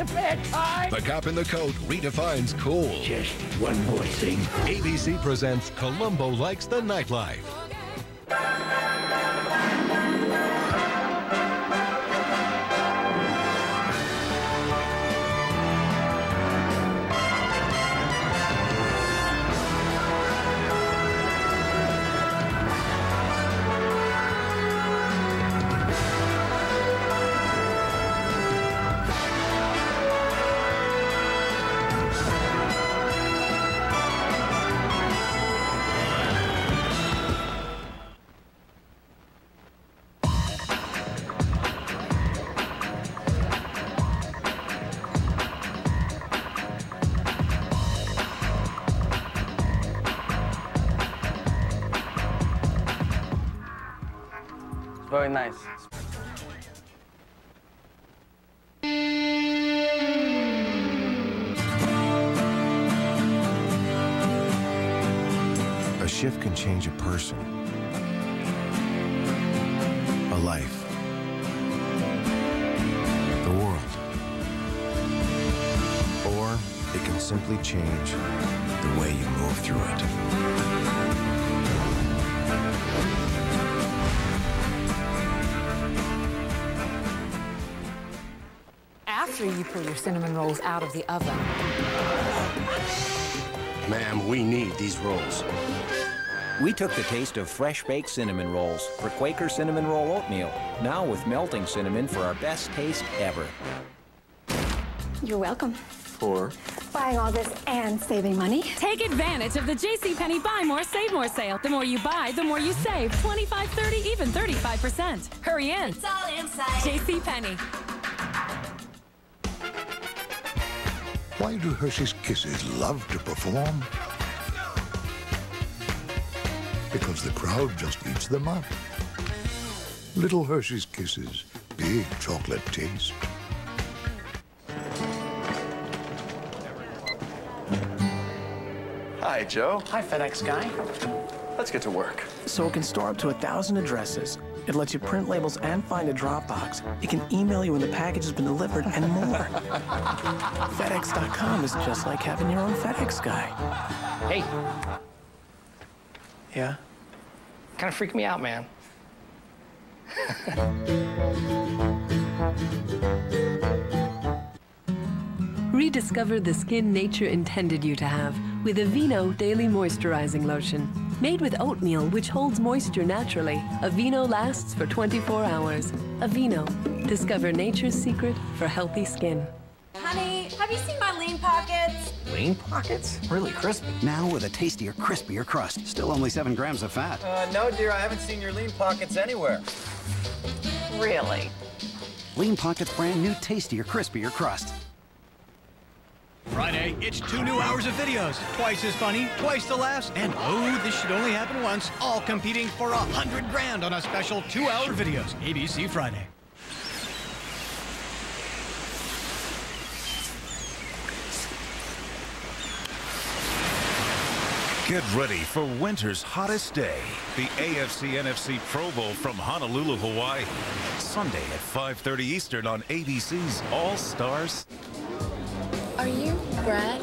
a fair time. The cop in the coat redefines cool. Just one more thing. ABC presents Columbo Likes the Nightlife. Shift can change a person, a life, the world. Or it can simply change the way you move through it. After you pull your cinnamon rolls out of the oven, Ma'am, we need these rolls. We took the taste of fresh baked cinnamon rolls for Quaker Cinnamon Roll Oatmeal, now with melting cinnamon for our best taste ever. You're welcome. For? Buying all this and saving money. Take advantage of the JCPenney Buy More, Save More sale. The more you buy, the more you save. 25, 30, even 35%. Hurry in. It's all inside. JCPenney. Why do Hershey's Kisses love to perform? Because the crowd just eats them up. Little Hershey's Kisses, big chocolate taste. Hi, Joe. Hi, FedEx guy. Let's get to work. So it can store up to a thousand addresses. It lets you print labels and find a Dropbox. It can email you when the package has been delivered and more. FedEx.com is just like having your own FedEx guy. Hey, Yeah? kind of freaked me out, man. Rediscover the skin nature intended you to have with Aveeno Daily Moisturizing Lotion. Made with oatmeal, which holds moisture naturally, Aveeno lasts for 24 hours. Aveeno. Discover nature's secret for healthy skin. Honey, have you seen my lean pockets? Lean pockets? Really crispy. Now with a tastier, crispier crust. Still only 7 grams of fat. Uh, no, dear, I haven't seen your lean pockets anywhere. Really? Lean Pockets brand new, tastier, crispier crust. Friday, it's two new hours of videos. Twice as funny, twice the laughs, and oh, this should only happen once. All competing for a hundred grand on a special two-hour videos. ABC Friday. Get ready for winter's hottest day. The AFC NFC Pro Bowl from Honolulu, Hawaii. Sunday at 5:30 Eastern on ABC's All Stars. Are you Brad?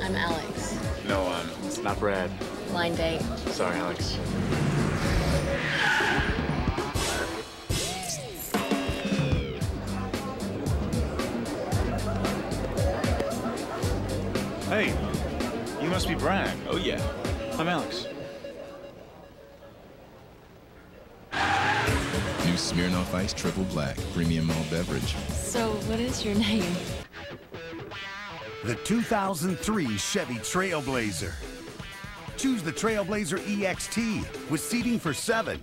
I'm Alex. No, um, it's not Brad. Line date. Sorry, Alex. Hey, you must be Brad. Oh, yeah. I'm Alex. New Smirnoff Ice Triple Black, premium malt beverage. So, what is your name? The 2003 Chevy Trailblazer. Choose the Trailblazer EXT with seating for seven.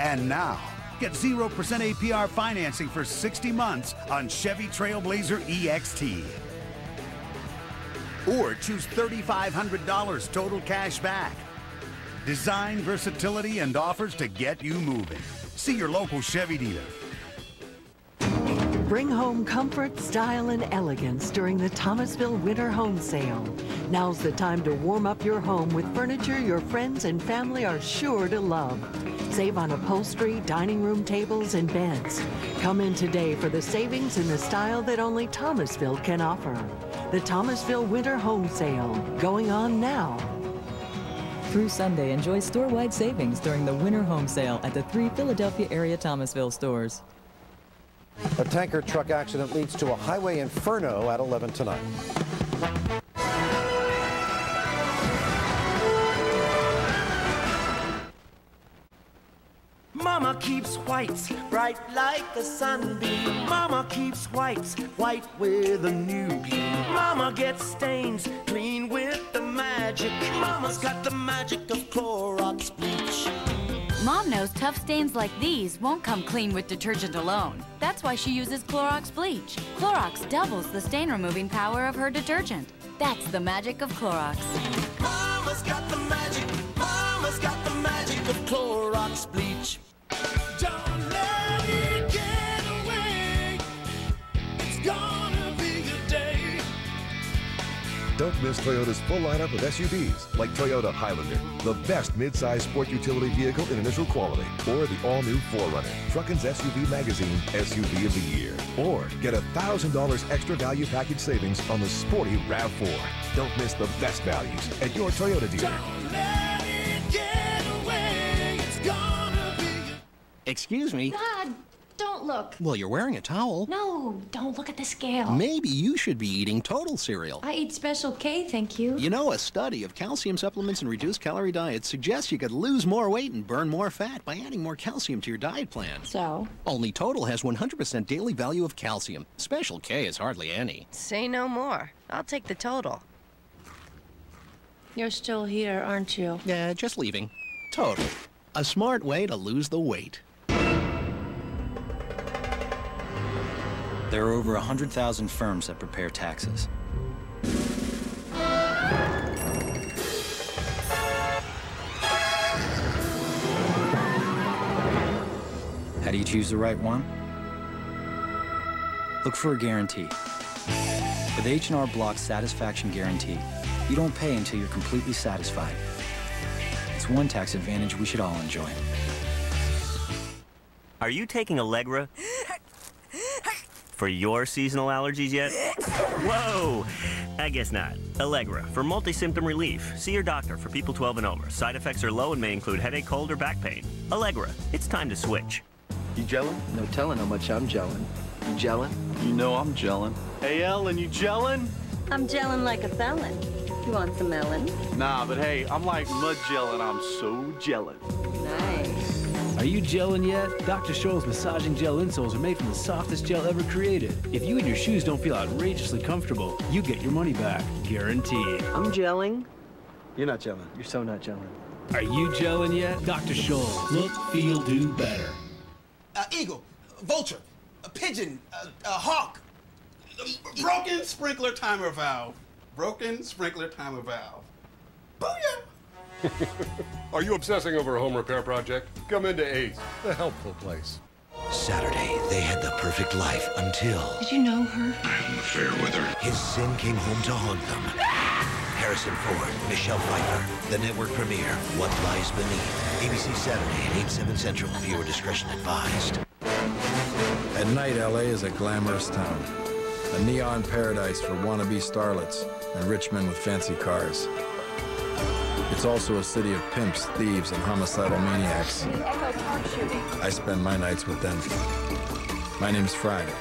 And now, get 0% APR financing for 60 months on Chevy Trailblazer EXT. Or choose $3,500 total cash back. Design, versatility, and offers to get you moving. See your local Chevy dealer. Bring home comfort, style, and elegance during the Thomasville Winter Home Sale. Now's the time to warm up your home with furniture your friends and family are sure to love. Save on upholstery, dining room tables, and beds. Come in today for the savings in the style that only Thomasville can offer. The Thomasville Winter Home Sale, going on now. Through Sunday, enjoy store-wide savings during the winter home sale at the three Philadelphia area Thomasville stores. A tanker truck accident leads to a highway inferno at 11 tonight. Keeps whites bright like a sunbeam. Mama keeps whites white with a new beam. Mama gets stains clean with the magic. Mama's got the magic of Clorox bleach. Mom knows tough stains like these won't come clean with detergent alone. That's why she uses Clorox bleach. Clorox doubles the stain removing power of her detergent. That's the magic of Clorox. Mama's got the magic. Mama's got the magic of Clorox bleach. Don't miss Toyota's full lineup of SUVs, like Toyota Highlander, the best mid-size sport utility vehicle in initial quality, or the all-new 4Runner, Truckin's SUV Magazine SUV of the Year. Or get a $1,000 extra value package savings on the sporty RAV4. Don't miss the best values at your Toyota dealer. Don't let it get away. It's gonna be Excuse me. God, don't look. Well, you're wearing a towel. No, don't look at the scale. Maybe you should be eating total cereal. I eat Special K, thank you. You know, a study of calcium supplements and reduced calorie diets suggests you could lose more weight and burn more fat by adding more calcium to your diet plan. So? Only Total has 100% daily value of calcium. Special K is hardly any. Say no more. I'll take the total. You're still here, aren't you? Yeah, just leaving. Total. A smart way to lose the weight. There are over 100,000 firms that prepare taxes. How do you choose the right one? Look for a guarantee. With H&R Block's Satisfaction Guarantee, you don't pay until you're completely satisfied. It's one tax advantage we should all enjoy. Are you taking Allegra for your seasonal allergies yet? Whoa! I guess not. Allegra for multi-symptom relief. See your doctor for people 12 and over. Side effects are low and may include headache, cold, or back pain. Allegra, it's time to switch. You gelling? No telling how much I'm gelling. You gelling? You know I'm gelling. Hey, Ellen, you gelling? I'm gelling like a felon. You want some melon? Nah, but hey, I'm like mud gelling. I'm so gelling. Nice. Are you gelling yet? Dr. Scholl's massaging gel insoles are made from the softest gel ever created. If you and your shoes don't feel outrageously comfortable, you get your money back. Guaranteed. I'm gelling. You're not gelling. You're so not gelling. Are you gelling yet? Dr. Scholl. Look, feel, do better. Uh, eagle, vulture, a pigeon, a, a hawk. Broken sprinkler timer valve. Broken sprinkler timer valve. Are you obsessing over a home repair project? Come into Ace, the helpful place. Saturday, they had the perfect life until Did you know her? I have an affair with her. His sin came home to haunt them. Ah! Harrison Ford, Michelle Pfeiffer, the network premiere, What Lies Beneath. ABC Saturday at 8, 7 Central. Viewer discretion advised. At night, LA is a glamorous town. A neon paradise for wannabe starlets and rich men with fancy cars. It's also a city of pimps, thieves, and homicidal maniacs. Echo Park shooting. I spend my nights with them. My name's Friday.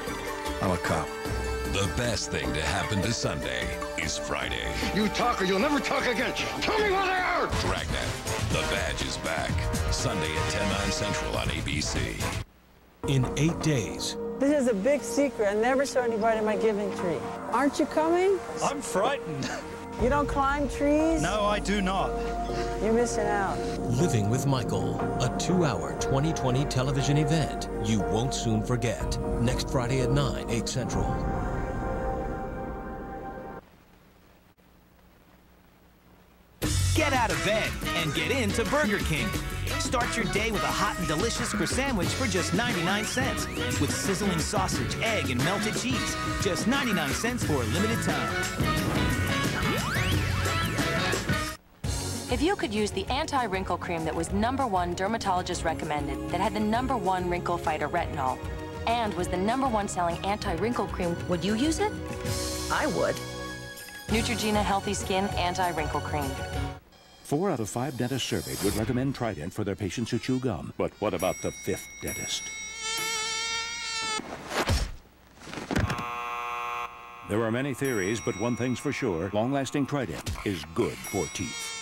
I'm a cop. The best thing to happen to Sunday is Friday. You talk or you'll never talk again. Tell me where they are! Dragnet. The badge is back. Sunday at 10, 9 central on ABC. In eight days, This is a big secret. I never saw anybody in my giving tree. Aren't you coming? I'm frightened. You don't climb trees? No, I do not. You're missing out. Living with Michael, a two hour 2020 television event you won't soon forget. Next Friday at 9, 8 Central. Get out of bed and get into Burger King. Start your day with a hot and delicious sandwich for just 99 cents. With sizzling sausage, egg, and melted cheese. Just 99 cents for a limited time. If you could use the anti-wrinkle cream that was number one dermatologist recommended, that had the number one wrinkle fighter retinol, and was the number one selling anti-wrinkle cream, would you use it? I would. Neutrogena Healthy Skin Anti-Wrinkle Cream. Four out of five dentists surveyed would recommend Trident for their patients who chew gum. But what about the fifth dentist? There are many theories, but one thing's for sure long-lasting Trident is good for teeth.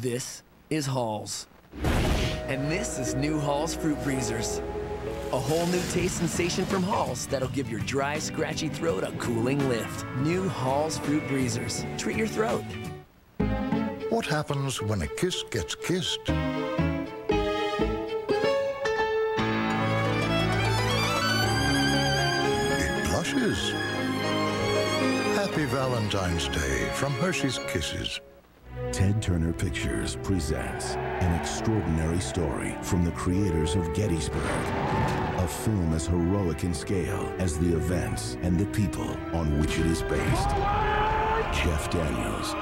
This is Halls. And this is new Halls Fruit Breezers. A whole new taste sensation from Halls that'll give your dry, scratchy throat a cooling lift. New Halls Fruit Breezers. Treat your throat. What happens when a kiss gets kissed? It blushes. Happy Valentine's Day from Hershey's Kisses. Ted Turner Pictures presents an extraordinary story from the creators of Gettysburg. A film as heroic in scale as the events and the people on which it is based. Jeff Daniels,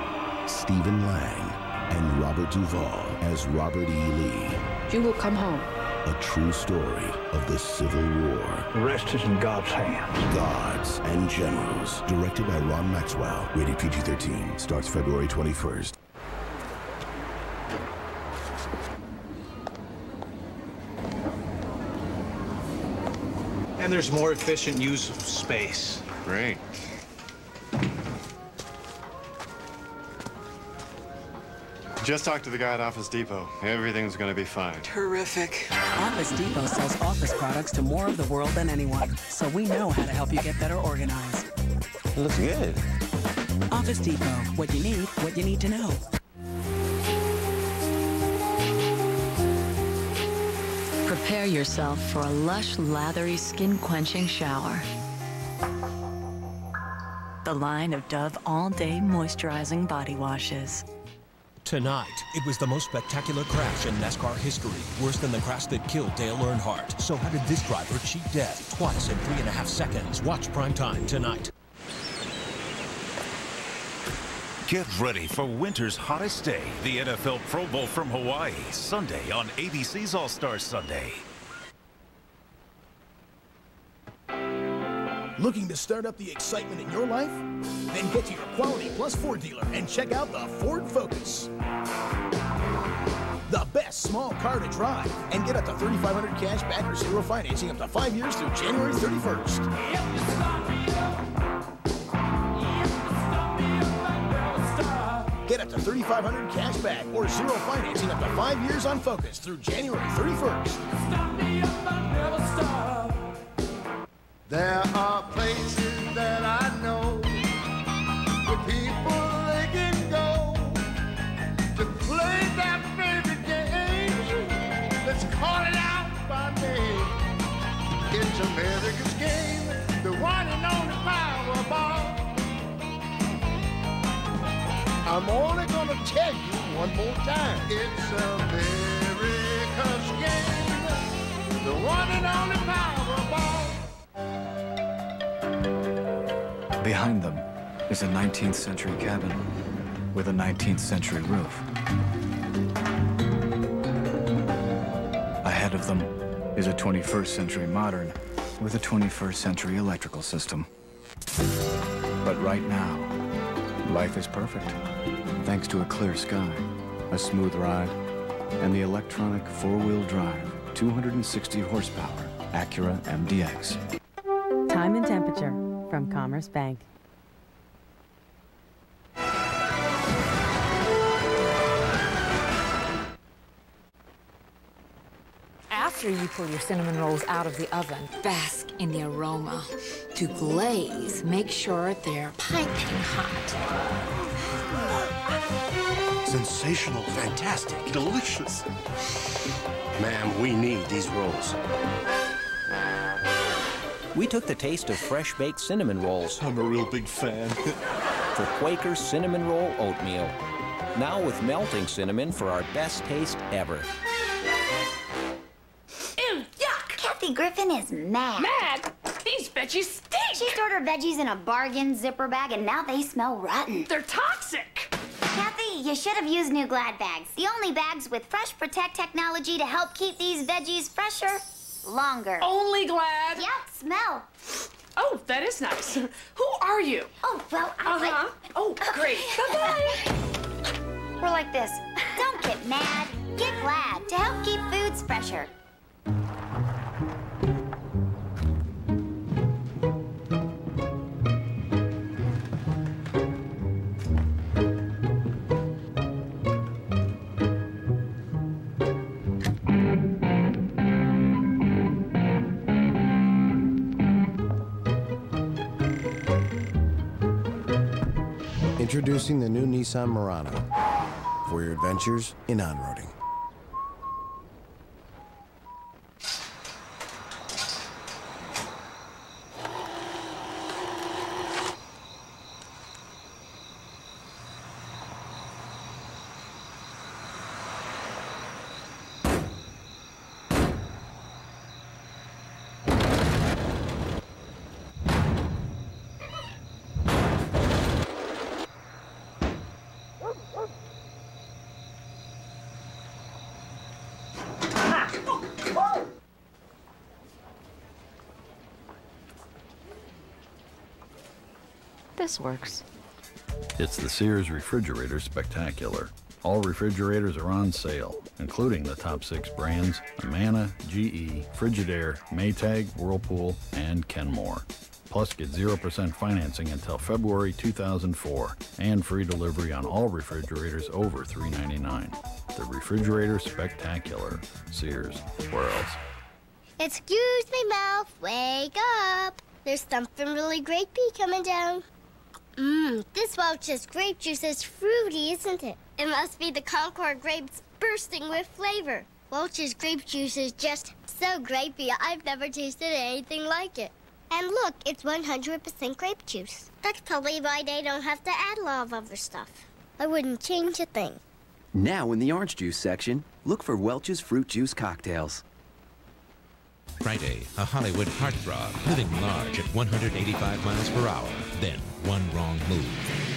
Stephen Lang, and Robert Duvall as Robert E. Lee. You will come home. A true story of the Civil War. The rest is in God's hands. Gods and Generals. Directed by Ron Maxwell. Rated PG-13. Starts February 21st. And there's more efficient use of space. Great. Just talked to the guy at Office Depot. Everything's gonna be fine. Terrific. Office Depot sells office products to more of the world than anyone, so we know how to help you get better organized. It looks good. Office Depot. What you need, what you need to know. Prepare yourself for a lush, lathery, skin-quenching shower. The line of Dove All-Day Moisturizing Body Washes. Tonight, it was the most spectacular crash in NASCAR history, worse than the crash that killed Dale Earnhardt. So how did this driver cheat death twice in three and a half seconds? Watch prime time tonight. Get ready for winter's hottest day, the NFL Pro Bowl from Hawaii, Sunday on ABC's All-Star Sunday. Looking to start up the excitement in your life? Then get to your Quality Plus Ford dealer and check out the Ford Focus. The best small car to drive and get up to 3500 cash back or zero financing up to five years through January 31st. Get up 3500 cash back or zero financing up to five years on Focus through January 31st. There are places that I know where people they can go to play that favorite game. Let's call it out by name. It's America's game, the one and only I'm only gonna tell you one more time. It's America's game, the one and only Powerball. Behind them is a 19th century cabin with a 19th century roof. Ahead of them is a 21st century modern with a 21st century electrical system. But right now, life is perfect thanks to a clear sky, a smooth ride, and the electronic four-wheel drive 260 horsepower Acura MDX. Time and temperature from Commerce Bank. After you pull your cinnamon rolls out of the oven, bask in the aroma. To glaze, make sure they're piping hot. Sensational, fantastic, delicious. Ma'am, we need these rolls. We took the taste of fresh baked cinnamon rolls. I'm a real big fan. for Quaker Cinnamon Roll Oatmeal. Now with melting cinnamon for our best taste ever. Ew, yuck! Kathy Griffin is mad. Mad? These veggies stink! She stored her veggies in a bargain zipper bag and now they smell rotten. They're toxic! You should have used new Glad bags. The only bags with Fresh Protect technology to help keep these veggies fresher longer. Only Glad? Yep, smell. Oh, that is nice. Who are you? Oh, well, I Uh-huh. like... Oh, great. Bye-bye. We're like this. Don't get mad. Get Glad to help keep foods fresher. Introducing the new Nissan Murano for your adventures in on-roading. This works. It's the Sears Refrigerator Spectacular. All refrigerators are on sale, including the top six brands Amana, GE, Frigidaire, Maytag, Whirlpool, and Kenmore. Plus, get 0% financing until February 2004 and free delivery on all refrigerators over 399. The Refrigerator Spectacular. Sears. Where else? Excuse me, Mouth. Wake up. There's something really grapey coming down. Mmm, this Welch's grape juice is fruity, isn't it? It must be the Concord grapes bursting with flavor. Welch's grape juice is just so grapey, I've never tasted anything like it. And look, it's 100% grape juice. That's probably why they don't have to add a lot of other stuff. I wouldn't change a thing. Now in the orange juice section, look for Welch's Fruit Juice Cocktails. Friday, a Hollywood heartthrob living large at 185 miles per hour. Then, one wrong move.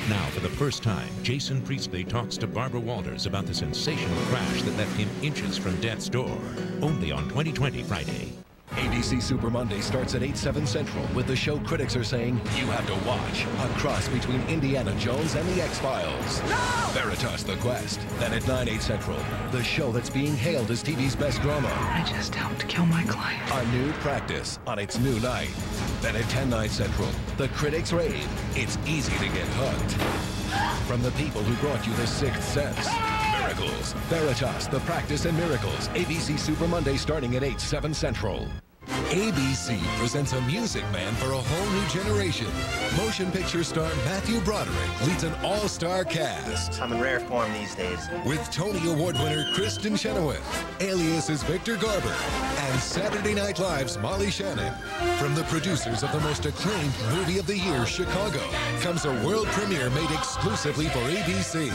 Now, for the first time, Jason Priestley talks to Barbara Walters about the sensational crash that left him inches from death's door. Only on 2020 Friday. ABC Super Monday starts at 8, 7 central with the show critics are saying you have to watch. A cross between Indiana Jones and the X-Files. Veritas The Quest. Then at 9, 8 central, the show that's being hailed as TV's best drama. I just helped kill my client. A new practice on its new night. Then at 10, 9 central, the critics rave. It's easy to get hooked. From the people who brought you The Sixth Sense. Miracles. Veritas, The Practice, and Miracles. ABC Super Monday starting at 8, 7 central. ABC presents a music man for a whole new generation. Motion picture star Matthew Broderick leads an all-star cast. I'm in rare form these days. With Tony Award winner Kristin Chenoweth, alias is Victor Garber, and Saturday Night Live's Molly Shannon. From the producers of the most acclaimed movie of the year, Chicago, comes a world premiere made exclusively for ABC.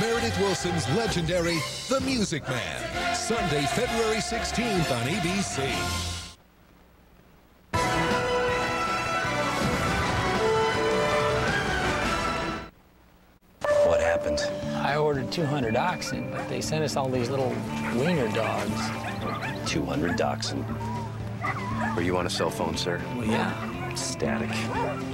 Meredith Willson's legendary The Music Man. Sunday, February 16th on ABC. 200 oxen, but they sent us all these little wiener dogs. 200 dachshund. Were you on a cell phone, sir? Well, yeah. Static.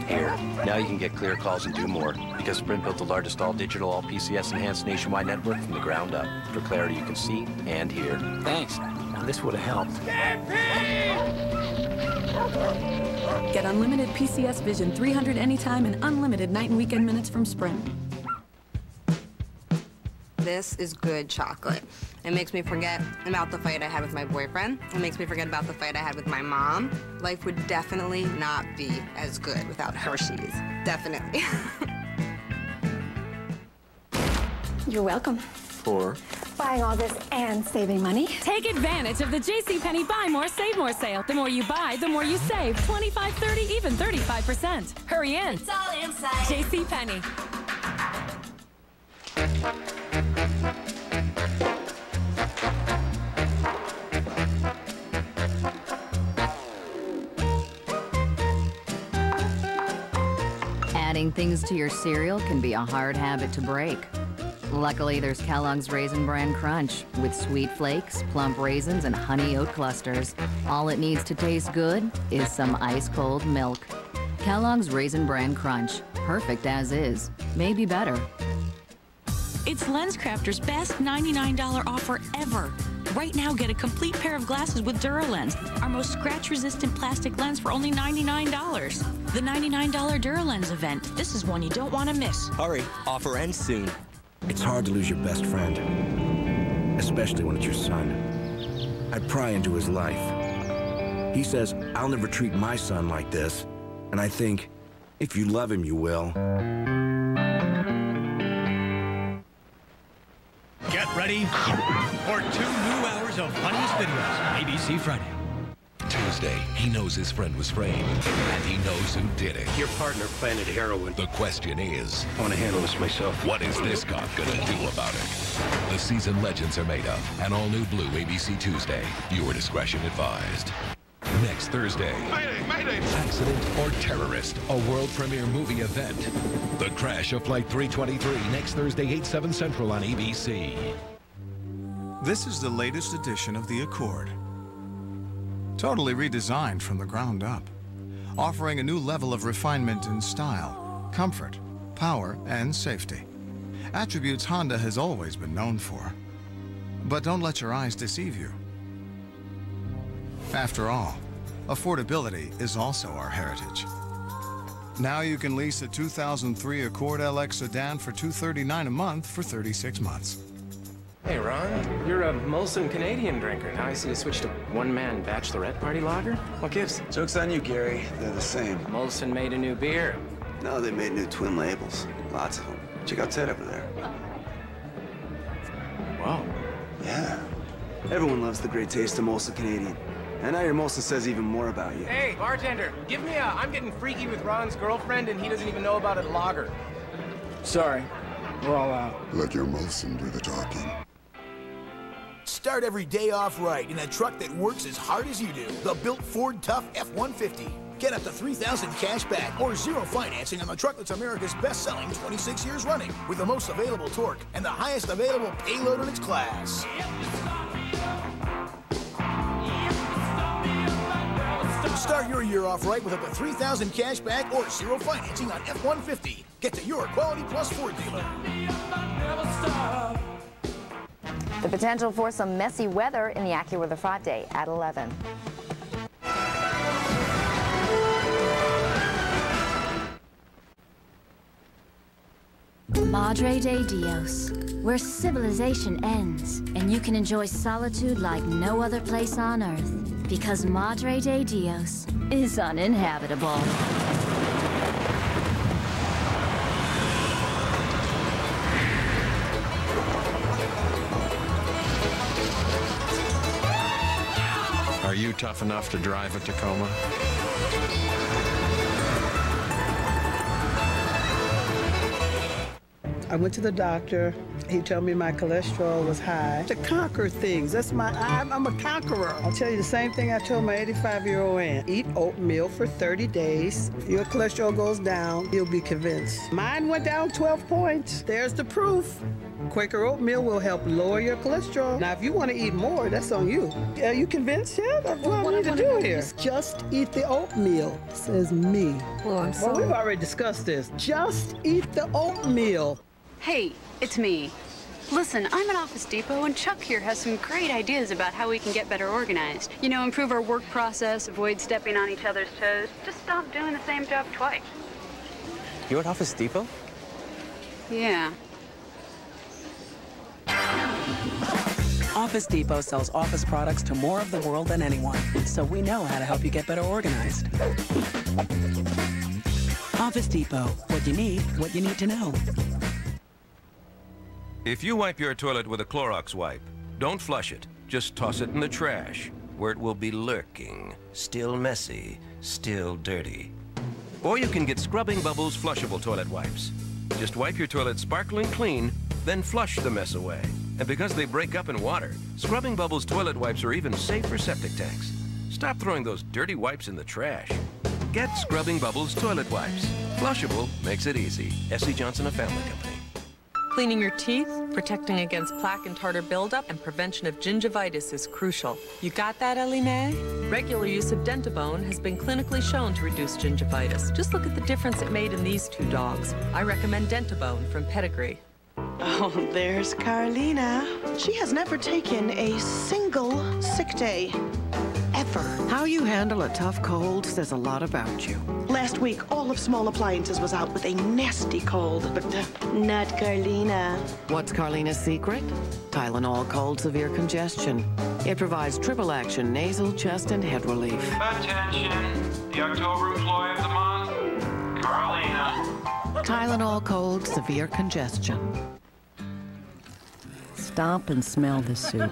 Here. Now you can get clear calls and do more, because Sprint built the largest all-digital, all-PCS-enhanced nationwide network from the ground up. For clarity you can see and hear. Thanks. This would have helped. Get unlimited PCS Vision 300 anytime and unlimited night and weekend minutes from Sprint. This is good chocolate. It makes me forget about the fight I had with my boyfriend. It makes me forget about the fight I had with my mom. Life would definitely not be as good without Hershey's. Definitely. You're welcome. For? Buying all this and saving money. Take advantage of the JCPenney Buy More, Save More sale. The more you buy, the more you save. 25, 30, even 35%. Hurry in. It's all inside. JCPenney. Adding things to your cereal can be a hard habit to break. Luckily, there's Kellogg's Raisin Bran Crunch with sweet flakes, plump raisins, and honey oat clusters. All it needs to taste good is some ice cold milk. Kellogg's Raisin Bran Crunch. Perfect as is. Maybe better. It's LensCrafters' best $99 offer ever. Right now, get a complete pair of glasses with DuraLens, our most scratch-resistant plastic lens for only $99. The $99 DuraLens event. This is one you don't want to miss. Hurry, offer ends soon. It's hard to lose your best friend, especially when it's your son. I pry into his life. He says, I'll never treat my son like this. And I think, if you love him, you will. Ready for two new hours of funniest videos. ABC Friday. Tuesday, he knows his friend was framed, and he knows who did it. Your partner planted heroin. The question is, I want to handle this myself. what is this cop gonna do about it? The season legends are made up. An all-new Blue ABC Tuesday. Viewer discretion advised. Next Thursday. Mayday, mayday! Accident or Terrorist, a world premiere movie event. The crash of Flight 323, next Thursday, 8, 7 Central on ABC. This is the latest edition of the Accord. Totally redesigned from the ground up, offering a new level of refinement in style, comfort, power, and safety. Attributes Honda has always been known for. But don't let your eyes deceive you. After all, affordability is also our heritage. Now you can lease a 2003 Accord LX sedan for 239 a month for 36 months. Hey, Ron, you're a Molson Canadian drinker. Now I see you switched to one-man bachelorette party lager. What gives? Joke's on you, Gary. They're the same. Molson made a new beer. No, they made new twin labels. Lots of them. Check out Ted over there. Wow. Yeah. Everyone loves the great taste of Molson Canadian. And now your Molson says even more about you. Hey, bartender, give me a I'm getting freaky with Ron's girlfriend and he doesn't even know about it lager. Sorry. We're all out. Let your Molson do the talking. Start every day off right in a truck that works as hard as you do. The built Ford Tough F-150. Get up to 3000 cash back or zero financing on the truck that's America's best-selling 26 years running with the most available torque and the highest available payload in its class. Start your year off right with up to 3000 cash back or zero financing on F-150. Get to your Quality Plus Ford dealer. The potential for some messy weather in the AccuWeather Friday at 11. Madre de Dios, where civilization ends and you can enjoy solitude like no other place on earth. Because Madre de Dios is uninhabitable. Tough enough to drive a Tacoma? I went to the doctor. He told me my cholesterol was high. To conquer things. That's my, I'm, I'm a conqueror. I'll tell you the same thing I told my 85 year old aunt. Eat oatmeal for 30 days. Your cholesterol goes down. You'll be convinced. Mine went down 12 points. There's the proof. Quaker oatmeal will help lower your cholesterol. Now, if you want to eat more, that's on you. Are you convinced yet? That's what, What I need to do here. is- Just eat the oatmeal, says me. Well, I'm Well, we've already discussed this. Just eat the oatmeal. Hey, it's me. Listen, I'm at Office Depot, and Chuck here has some great ideas about how we can get better organized. You know, improve our work process, avoid stepping on each other's toes, just stop doing the same job twice. You're at Office Depot? Yeah. Office Depot sells office products to more of the world than anyone, so we know how to help you get better organized. Office Depot, what you need, what you need to know. If you wipe your toilet with a Clorox wipe, don't flush it. Just toss it in the trash, where it will be lurking, still messy, still dirty. Or you can get Scrubbing Bubbles flushable toilet wipes. Just wipe your toilet sparkling clean, then flush the mess away. And because they break up in water, Scrubbing Bubbles toilet wipes are even safe for septic tanks. Stop throwing those dirty wipes in the trash. Get Scrubbing Bubbles toilet wipes. Flushable makes it easy. S.C. Johnson, a family company. Cleaning your teeth, protecting against plaque and tartar buildup, and prevention of gingivitis is crucial. You got that, Ellie Mae? Regular use of Dentabone has been clinically shown to reduce gingivitis. Just look at the difference it made in these two dogs. I recommend Dentabone from Pedigree. Oh, there's Carlina. She has never taken a single sick day. Ever. How you handle a tough cold says a lot about you. Last week, all of Small Appliances was out with a nasty cold, but uh, not Carlina. What's Carlina's secret? Tylenol Cold Severe Congestion. It provides triple action nasal, chest, and head relief. Attention, the October employee of the month, Carlina. Tylenol Cold Severe Congestion. Stop and smell the soup.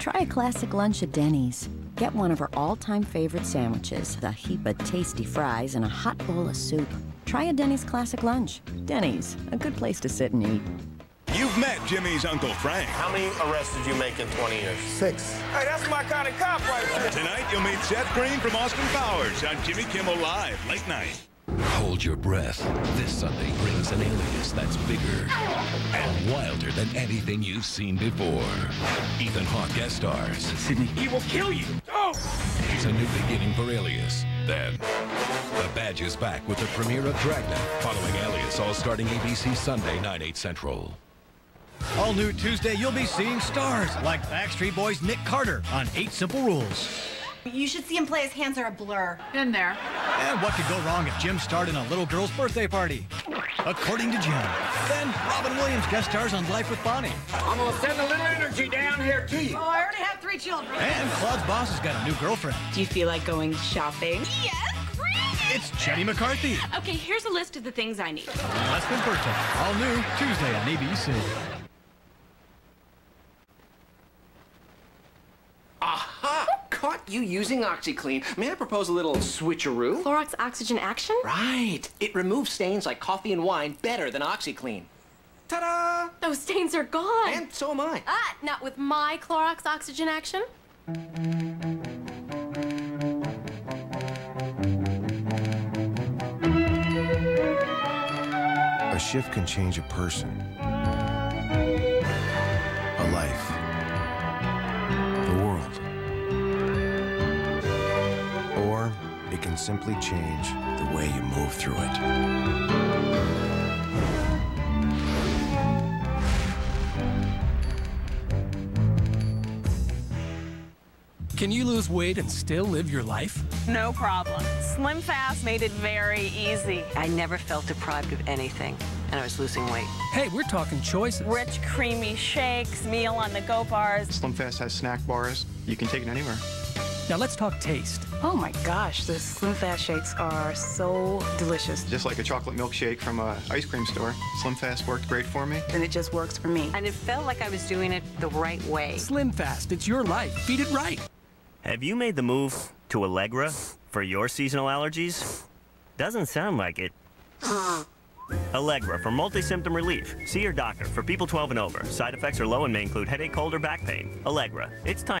Try a classic lunch at Denny's. Get one of our all-time favorite sandwiches, a heap of tasty fries, and a hot bowl of soup. Try a Denny's classic lunch. Denny's, a good place to sit and eat. You've met Jimmy's Uncle Frank. How many arrests did you make in 20 years? Six. Hey, that's my kind of cop right there. Tonight, you'll meet Seth Green from Austin Powers on Jimmy Kimmel Live, late night. Hold your breath. This Sunday brings an alias that's bigger and wilder than anything you've seen before. Ethan Hawke guest stars. Sydney, he will kill you. Oh! It's a new beginning for Alias. Then, The Badge is back with the premiere of Dragnet, following Alias, all starting ABC Sunday, 9, 8 Central. All new Tuesday, you'll be seeing stars like Backstreet Boys' Nick Carter on Eight Simple Rules. You should see him play. His hands are a blur. In there. And what could go wrong if Jim starred in a little girl's birthday party? According to Jim. Then Robin Williams guest stars on Life with Bonnie. I'm gonna send a little energy down here to you. Oh, I already have three children. And Claude's boss has got a new girlfriend. Do you feel like going shopping? Yes, great. It's Jenny McCarthy. Okay, here's a list of the things I need. Less than birthday. All new Tuesday on ABC. Caught you using OxiClean. May I propose a little switcheroo? Clorox Oxygen Action? Right. It removes stains like coffee and wine better than OxiClean. Ta-da! Those stains are gone. And so am I. Ah, not with my Clorox Oxygen Action. A shift can change a person, it can simply change the way you move through it. Can you lose weight and still live your life? No problem. Slim Fast made it very easy. I never felt deprived of anything, and I was losing weight. Hey, we're talking choices. Rich, creamy shakes, meal on the go bars. Slim Fast has snack bars. You can take it anywhere. Now let's talk taste. Oh my gosh, the Slim Fast shakes are so delicious. Just like a chocolate milkshake from a ice cream store. Slim Fast worked great for me. And it just works for me. And it felt like I was doing it the right way. Slim Fast, it's your life. Feed it right. Have you made the move to Allegra for your seasonal allergies? Doesn't sound like it. Allegra for multi-symptom relief. See your doctor for people 12 and over. Side effects are low and may include headache, cold, or back pain. Allegra. It's time.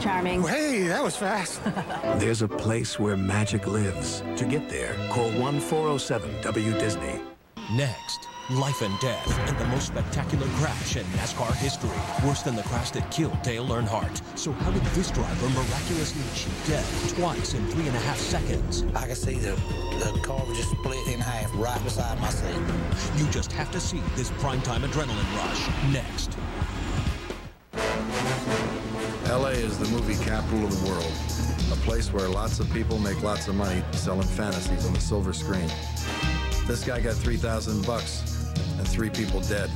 Charming. Hey, that was fast. There's a place where magic lives. To get there, call 1407-W-Disney. Next, life and death and the most spectacular crash in NASCAR history. Worse than the crash that killed Dale Earnhardt. So how did this driver miraculously cheat death twice in three and a half seconds? I can see the, the car was just split in half right beside my seat. You just have to see this primetime adrenaline rush next. LA is the movie capital of the world. A place where lots of people make lots of money selling fantasies on the silver screen. This guy got 3,000 bucks and three people dead.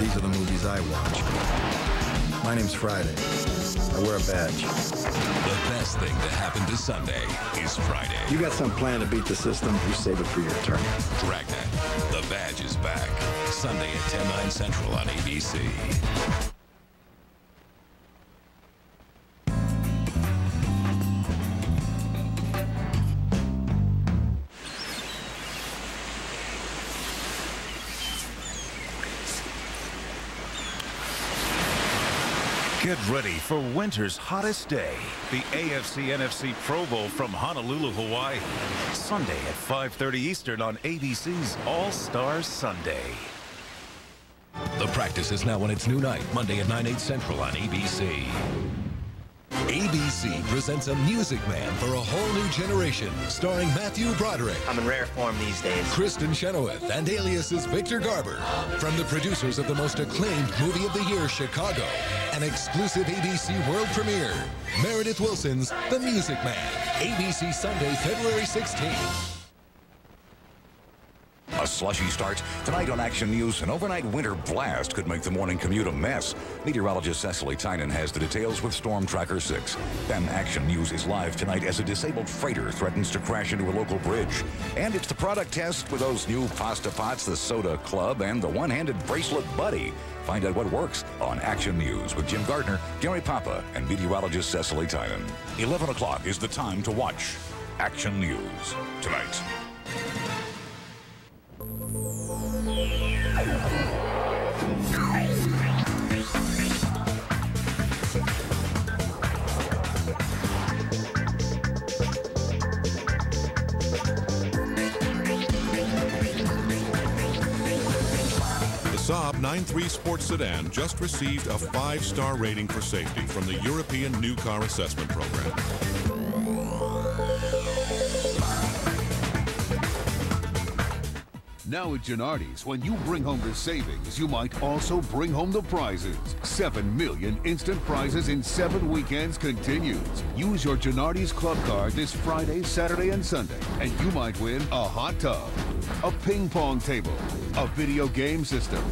These are the movies I watch. My name's Friday. I wear a badge. The best thing to happen to Sunday is Friday. You got some plan to beat the system, you save it for your turn. Dragnet. The Badge is back. Sunday at 10, 9 Central on ABC. Ready for winter's hottest day. The AFC NFC Pro Bowl from Honolulu, Hawaii. Sunday at 5.30 Eastern on ABC's All-Star Sunday. The practice is now on its new night, Monday at 9, 8 central on ABC. ABC presents a music man for a whole new generation, starring Matthew Broderick. I'm in rare form these days. Kristin Chenoweth and Alias's Victor Garber. From the producers of the most acclaimed movie of the year, Chicago, an exclusive ABC world premiere. Meredith Willson's The Music Man. ABC Sunday, February 16th. A slushy start. Tonight on Action News, an overnight winter blast could make the morning commute a mess. Meteorologist Cecily Tynan has the details with Storm Tracker 6. Then Action News is live tonight as a disabled freighter threatens to crash into a local bridge. And it's the product test with those new pasta pots, the Soda Club, and the one-handed bracelet Buddy. Find out what works on Action News with Jim Gardner, Gary Papa, and meteorologist Cecily Tynan. 11 o'clock is the time to watch Action News tonight. 9.3 Sports Sedan just received a five-star rating for safety from the European New Car Assessment Program. Now at Genuardi's, when you bring home the savings, you might also bring home the prizes. 7 million instant prizes in 7 weekends continues. Use your Genuardi's Club card this Friday, Saturday, and Sunday, and you might win a hot tub, a ping pong table, a video game system,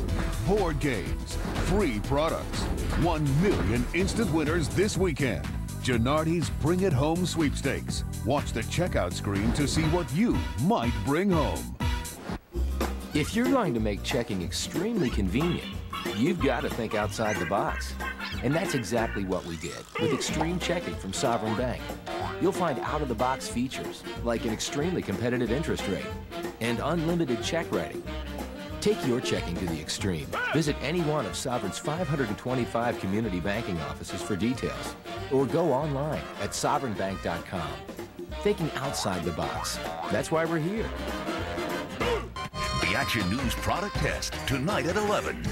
board games, free products. 1 million instant winners this weekend. Genuardi's Bring It Home sweepstakes. Watch the checkout screen to see what you might bring home. If you're going to make checking extremely convenient, you've got to think outside the box. And that's exactly what we did with Extreme Checking from Sovereign Bank. You'll find out-of-the-box features like an extremely competitive interest rate and unlimited check writing. Take your checking to the extreme. Visit any one of Sovereign's 525 community banking offices for details or go online at sovereignbank.com. Thinking outside the box. That's why we're here. The Action News product test tonight at 11